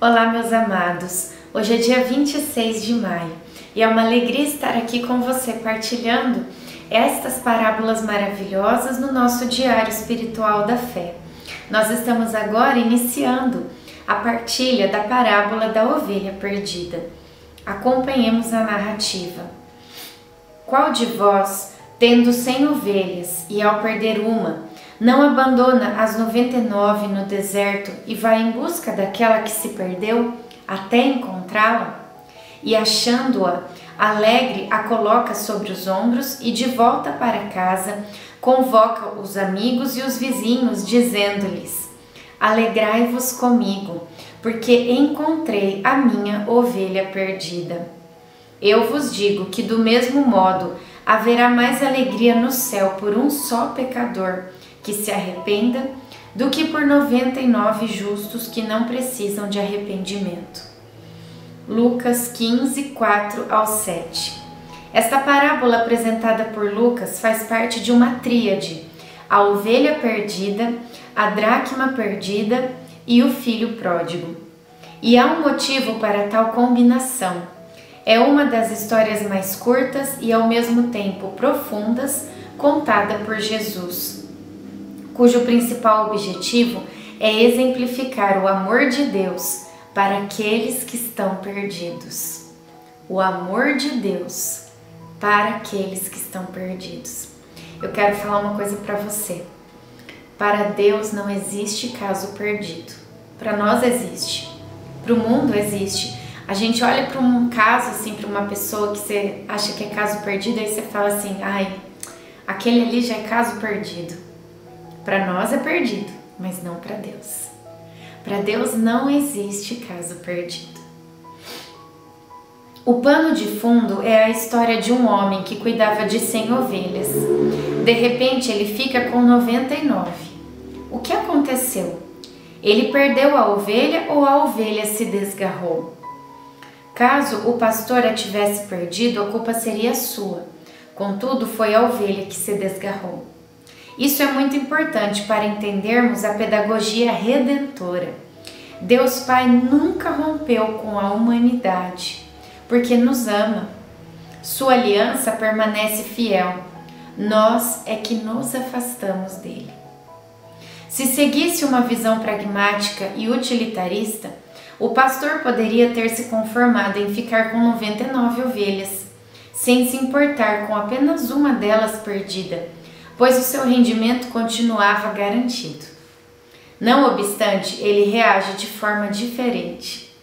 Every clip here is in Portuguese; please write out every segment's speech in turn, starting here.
Olá, meus amados. Hoje é dia 26 de maio e é uma alegria estar aqui com você partilhando estas parábolas maravilhosas no nosso diário espiritual da fé. Nós estamos agora iniciando a partilha da parábola da ovelha perdida. Acompanhemos a narrativa. Qual de vós, tendo cem ovelhas e ao perder uma, não abandona as 99 no deserto e vai em busca daquela que se perdeu até encontrá-la? E achando-a, alegre a coloca sobre os ombros e de volta para casa convoca os amigos e os vizinhos, dizendo-lhes: Alegrai-vos comigo, porque encontrei a minha ovelha perdida. Eu vos digo que, do mesmo modo, haverá mais alegria no céu por um só pecador que se arrependa do que por 99 justos que não precisam de arrependimento. Lucas 15, 4 ao 7. Esta parábola apresentada por Lucas faz parte de uma tríade: a ovelha perdida, a dracma perdida e o filho pródigo. E há um motivo para tal combinação. É uma das histórias mais curtas e ao mesmo tempo profundas contada por Jesus cujo principal objetivo é exemplificar o amor de Deus para aqueles que estão perdidos. O amor de Deus para aqueles que estão perdidos. Eu quero falar uma coisa para você. Para Deus não existe caso perdido. Para nós existe. Para o mundo existe. A gente olha para um caso assim, para uma pessoa que você acha que é caso perdido, aí você fala assim: ai, aquele ali já é caso perdido. Para nós é perdido, mas não para Deus. Para Deus não existe caso perdido. O pano de fundo é a história de um homem que cuidava de 100 ovelhas. De repente, ele fica com 99. O que aconteceu? Ele perdeu a ovelha ou a ovelha se desgarrou? Caso o pastor a tivesse perdido, a culpa seria sua. Contudo, foi a ovelha que se desgarrou. Isso é muito importante para entendermos a pedagogia redentora. Deus Pai nunca rompeu com a humanidade, porque nos ama. Sua aliança permanece fiel. Nós é que nos afastamos dele. Se seguisse uma visão pragmática e utilitarista, o pastor poderia ter se conformado em ficar com 99 ovelhas, sem se importar com apenas uma delas perdida pois o seu rendimento continuava garantido. Não obstante, ele reage de forma diferente.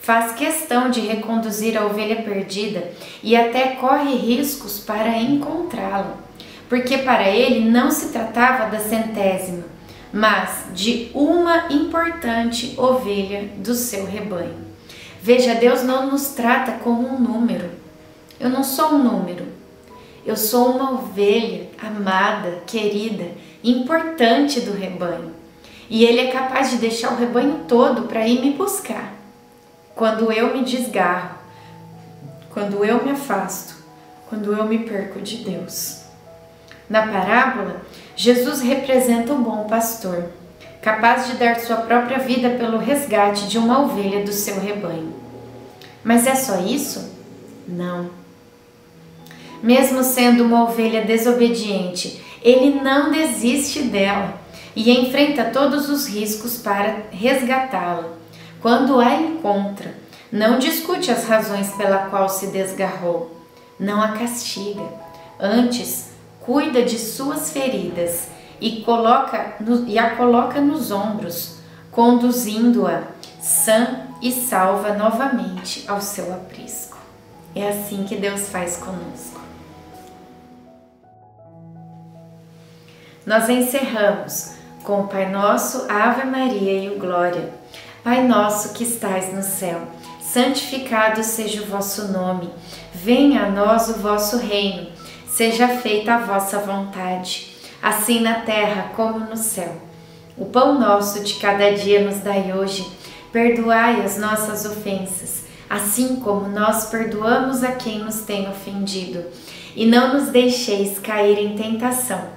Faz questão de reconduzir a ovelha perdida e até corre riscos para encontrá-la, porque para ele não se tratava da centésima, mas de uma importante ovelha do seu rebanho. Veja, Deus não nos trata como um número. Eu não sou um número, eu sou uma ovelha amada, querida, importante do rebanho. E ele é capaz de deixar o rebanho todo para ir me buscar. Quando eu me desgarro, quando eu me afasto, quando eu me perco de Deus. Na parábola, Jesus representa o bom pastor, capaz de dar sua própria vida pelo resgate de uma ovelha do seu rebanho. Mas é só isso? Não. Mesmo sendo uma ovelha desobediente, ele não desiste dela e enfrenta todos os riscos para resgatá-la. Quando a encontra, não discute as razões pela qual se desgarrou, não a castiga, antes cuida de suas feridas e, coloca no, e a coloca nos ombros, conduzindo-a sã e salva novamente ao seu aprisco. É assim que Deus faz conosco. Nós encerramos com o Pai Nosso, Ave Maria e o Glória. Pai nosso que estais no céu, santificado seja o vosso nome. Venha a nós o vosso reino. Seja feita a vossa vontade, assim na terra como no céu. O pão nosso de cada dia nos dai hoje. Perdoai as nossas ofensas, assim como nós perdoamos a quem nos tem ofendido. E não nos deixeis cair em tentação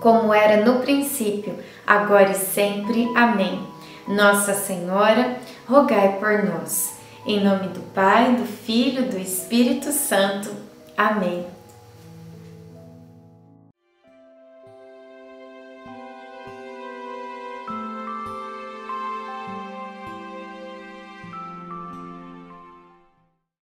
como era no princípio, agora e sempre. Amém. Nossa Senhora, rogai por nós. Em nome do Pai, do Filho do Espírito Santo. Amém.